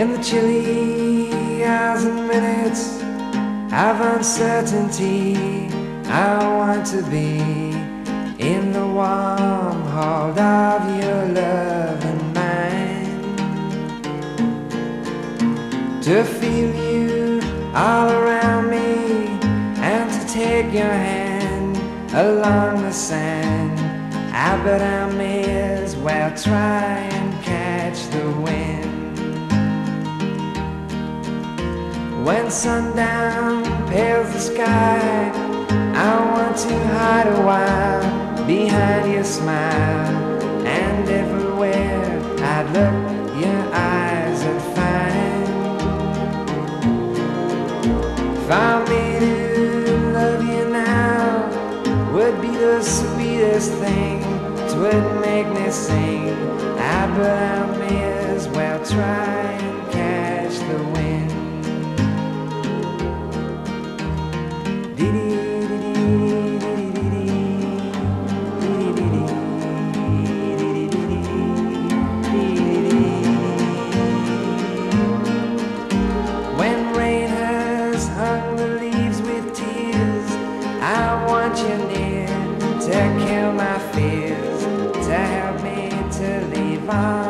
In the chilly hours and minutes of uncertainty, I want to be in the warm hold of your love and mine. To feel you all around me and to take your hand along the sand. I bet I may as well try and catch the When sundown pales the sky, I want to hide a while behind your smile. And everywhere I'd look, your eyes would find. For me to love you now would be the sweetest thing. Twould make me sing. I but I may as well try to kill my fears, to help me to leave all